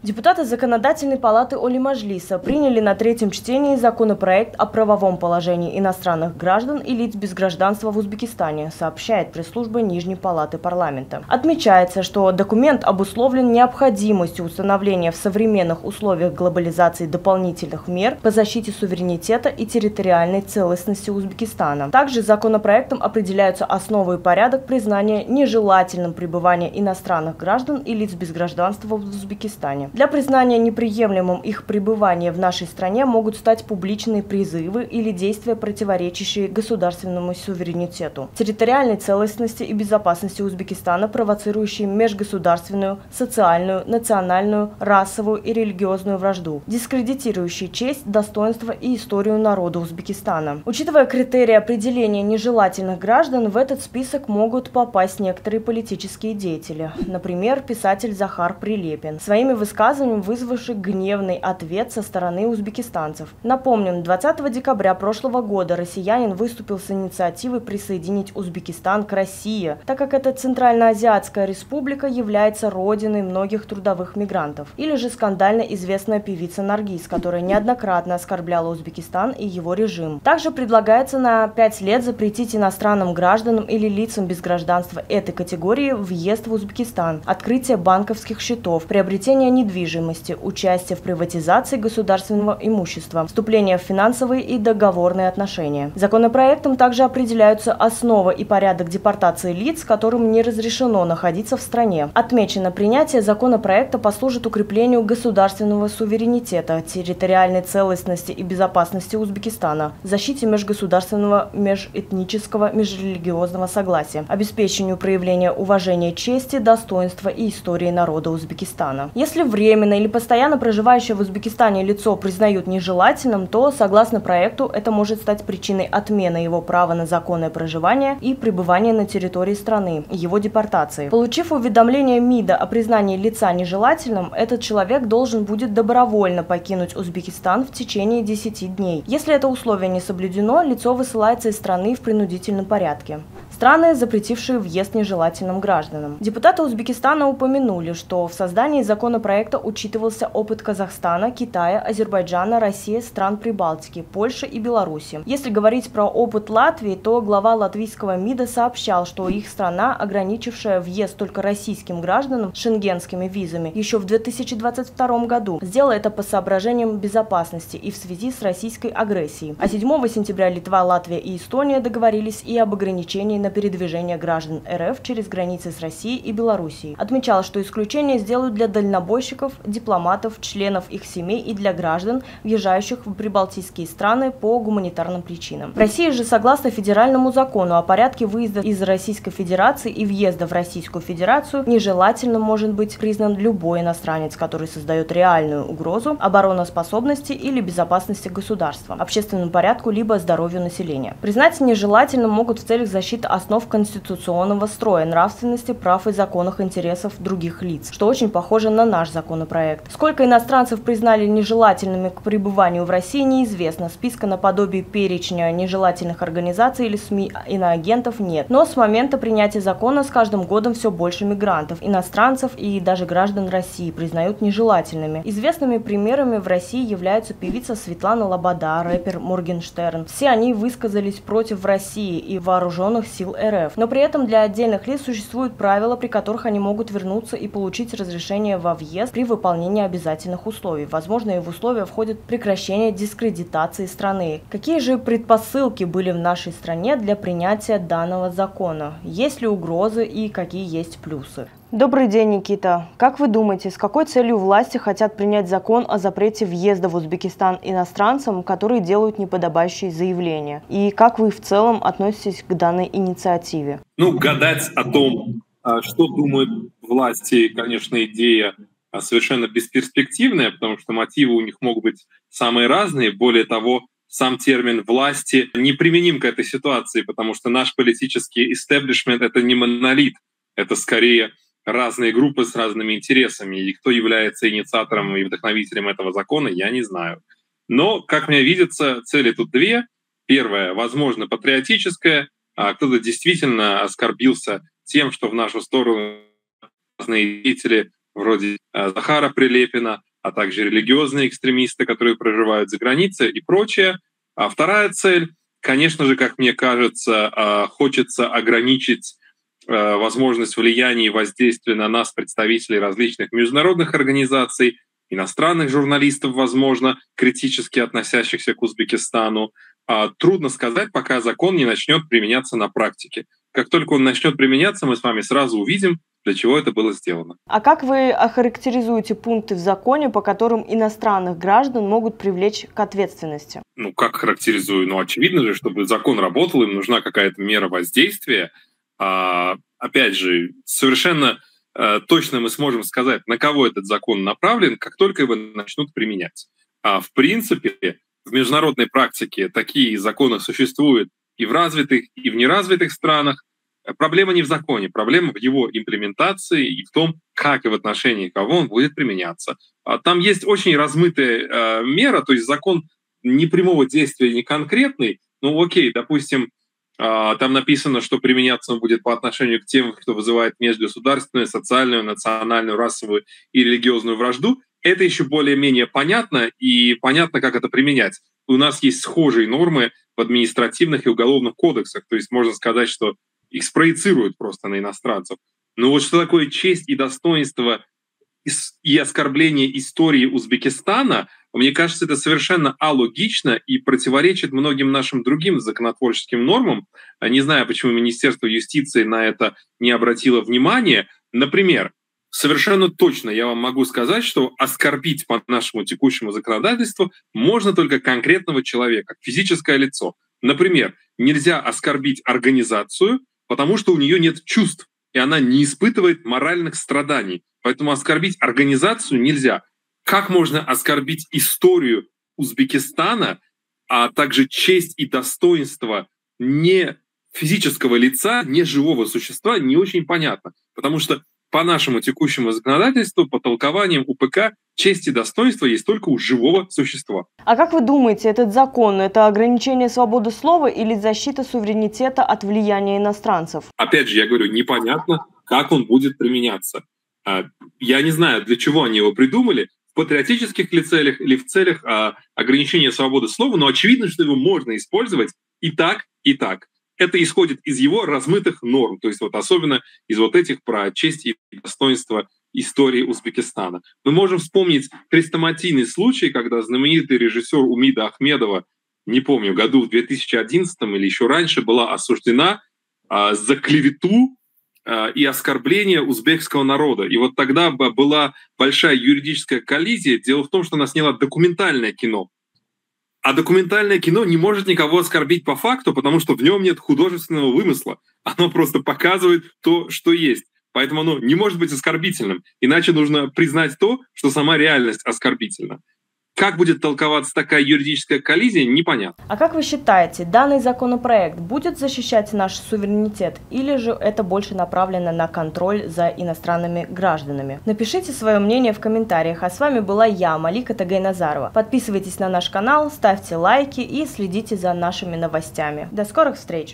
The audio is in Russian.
Депутаты Законодательной палаты Оли Мажлиса приняли на третьем чтении законопроект о правовом положении иностранных граждан и лиц без гражданства в Узбекистане, сообщает пресс-служба Нижней палаты парламента. Отмечается, что документ обусловлен необходимостью установления в современных условиях глобализации дополнительных мер по защите суверенитета и территориальной целостности Узбекистана. Также законопроектом определяются основы и порядок признания нежелательным пребывания иностранных граждан и лиц без гражданства в Узбекистане. Для признания неприемлемым их пребывания в нашей стране могут стать публичные призывы или действия, противоречащие государственному суверенитету, территориальной целостности и безопасности Узбекистана, провоцирующие межгосударственную, социальную, национальную, расовую и религиозную вражду, дискредитирующие честь, достоинство и историю народа Узбекистана. Учитывая критерии определения нежелательных граждан, в этот список могут попасть некоторые политические деятели, например, писатель Захар Прилепин. Своими высказываниями высказыванием, вызвавший гневный ответ со стороны узбекистанцев. Напомним, 20 декабря прошлого года россиянин выступил с инициативой присоединить Узбекистан к России, так как эта Центральноазиатская республика является родиной многих трудовых мигрантов. Или же скандально известная певица Наргиз, которая неоднократно оскорбляла Узбекистан и его режим. Также предлагается на 5 лет запретить иностранным гражданам или лицам без гражданства этой категории въезд в Узбекистан, открытие банковских счетов, приобретение недвижимости, недвижимости, участие в приватизации государственного имущества, вступление в финансовые и договорные отношения. Законопроектом также определяются основа и порядок депортации лиц, которым не разрешено находиться в стране. Отмечено, принятие законопроекта послужит укреплению государственного суверенитета, территориальной целостности и безопасности Узбекистана, защите межгосударственного, межэтнического, межрелигиозного согласия, обеспечению проявления уважения чести, достоинства и истории народа Узбекистана. Если в временно или постоянно проживающее в Узбекистане лицо признают нежелательным, то, согласно проекту, это может стать причиной отмены его права на законное проживание и пребывание на территории страны, его депортации. Получив уведомление МИДа о признании лица нежелательным, этот человек должен будет добровольно покинуть Узбекистан в течение 10 дней. Если это условие не соблюдено, лицо высылается из страны в принудительном порядке страны, запретившие въезд нежелательным гражданам. Депутаты Узбекистана упомянули, что в создании законопроекта учитывался опыт Казахстана, Китая, Азербайджана, России, стран Прибалтики, Польши и Беларуси. Если говорить про опыт Латвии, то глава латвийского МИДа сообщал, что их страна, ограничившая въезд только российским гражданам шенгенскими визами еще в 2022 году, сделала это по соображениям безопасности и в связи с российской агрессией. А 7 сентября Литва, Латвия и Эстония договорились и об ограничении на на передвижение граждан РФ через границы с Россией и Белоруссией. Отмечал, что исключение сделают для дальнобойщиков, дипломатов, членов их семей и для граждан, въезжающих в прибалтийские страны по гуманитарным причинам. В России же, согласно федеральному закону о порядке выезда из Российской Федерации и въезда в Российскую Федерацию, нежелательным может быть признан любой иностранец, который создает реальную угрозу обороноспособности или безопасности государства, общественному порядку либо здоровью населения. Признать нежелательным могут в целях защиты основ конституционного строя, нравственности, прав и законных интересов других лиц, что очень похоже на наш законопроект. Сколько иностранцев признали нежелательными к пребыванию в России, неизвестно. Списка наподобие перечня нежелательных организаций или СМИ иноагентов нет. Но с момента принятия закона с каждым годом все больше мигрантов, иностранцев и даже граждан России признают нежелательными. Известными примерами в России являются певица Светлана Лобода, рэпер Моргенштерн. Все они высказались против России и вооруженных сил сил РФ. Но при этом для отдельных лиц существуют правила, при которых они могут вернуться и получить разрешение во въезд при выполнении обязательных условий. Возможно, и в условия входит прекращение дискредитации страны. Какие же предпосылки были в нашей стране для принятия данного закона? Есть ли угрозы и какие есть плюсы? Добрый день, Никита. Как вы думаете, с какой целью власти хотят принять закон о запрете въезда в Узбекистан иностранцам, которые делают неподобающие заявления? И как вы в целом относитесь к данной инициативе? Ну, гадать о том, а, что думают власти, конечно, идея а, совершенно бесперспективная, потому что мотивы у них могут быть самые разные. Более того, сам термин власти неприменим к этой ситуации, потому что наш политический истеблишмент — это не монолит, это скорее разные группы с разными интересами, и кто является инициатором и вдохновителем этого закона, я не знаю. Но, как мне видится, цели тут две. Первая, возможно, патриотическая, а кто-то действительно оскорбился тем, что в нашу сторону разные деятели вроде э, Захара Прилепина, а также религиозные экстремисты, которые проживают за границей и прочее. А вторая цель, конечно же, как мне кажется, э, хочется ограничить возможность влияния и воздействия на нас представителей различных международных организаций, иностранных журналистов, возможно, критически относящихся к Узбекистану. А трудно сказать, пока закон не начнет применяться на практике. Как только он начнет применяться, мы с вами сразу увидим, для чего это было сделано. А как вы охарактеризуете пункты в законе, по которым иностранных граждан могут привлечь к ответственности? Ну, как характеризую? Ну, очевидно же, чтобы закон работал, им нужна какая-то мера воздействия. А, опять же, совершенно а, точно мы сможем сказать, на кого этот закон направлен, как только его начнут применять. А в принципе, в международной практике такие законы существуют и в развитых, и в неразвитых странах. Проблема не в законе, проблема в его имплементации и в том, как и в отношении кого он будет применяться. А там есть очень размытая э, мера, то есть закон не прямого действия, не конкретный. Ну окей, допустим, э, там написано, что применяться он будет по отношению к тем, кто вызывает межгосударственную, социальную, национальную, расовую и религиозную вражду. Это еще более-менее понятно, и понятно, как это применять. У нас есть схожие нормы в административных и уголовных кодексах, то есть можно сказать, что их спроецируют просто на иностранцев. Но вот что такое честь и достоинство и оскорбление истории Узбекистана, мне кажется, это совершенно алогично и противоречит многим нашим другим законотворческим нормам. Не знаю, почему Министерство юстиции на это не обратило внимания. Например, совершенно точно я вам могу сказать, что оскорбить по нашему текущему законодательству можно только конкретного человека, физическое лицо. Например, нельзя оскорбить организацию, потому что у нее нет чувств, и она не испытывает моральных страданий. Поэтому оскорбить организацию нельзя. Как можно оскорбить историю Узбекистана, а также честь и достоинство не физического лица, не живого существа, не очень понятно. Потому что по нашему текущему законодательству, по толкованиям УПК, честь и достоинство есть только у живого существа. А как вы думаете, этот закон – это ограничение свободы слова или защита суверенитета от влияния иностранцев? Опять же, я говорю, непонятно, как он будет применяться. А, я не знаю, для чего они его придумали, патриотических ли целях или в целях а, ограничения свободы слова, но очевидно, что его можно использовать и так, и так это исходит из его размытых норм, то есть вот особенно из вот этих про честь и достоинство истории Узбекистана. Мы можем вспомнить хрестоматийный случай, когда знаменитый режиссер Умида Ахмедова, не помню, году в 2011 или еще раньше, была осуждена а, за клевету и оскорбление узбекского народа. И вот тогда была большая юридическая коллизия. Дело в том, что она сняла документальное кино а документальное кино не может никого оскорбить по факту, потому что в нем нет художественного вымысла. Оно просто показывает то, что есть. Поэтому оно не может быть оскорбительным. Иначе нужно признать то, что сама реальность оскорбительна. Как будет толковаться такая юридическая коллизия, непонятно. А как вы считаете, данный законопроект будет защищать наш суверенитет или же это больше направлено на контроль за иностранными гражданами? Напишите свое мнение в комментариях. А с вами была я, Малика Тагайназарова. Подписывайтесь на наш канал, ставьте лайки и следите за нашими новостями. До скорых встреч!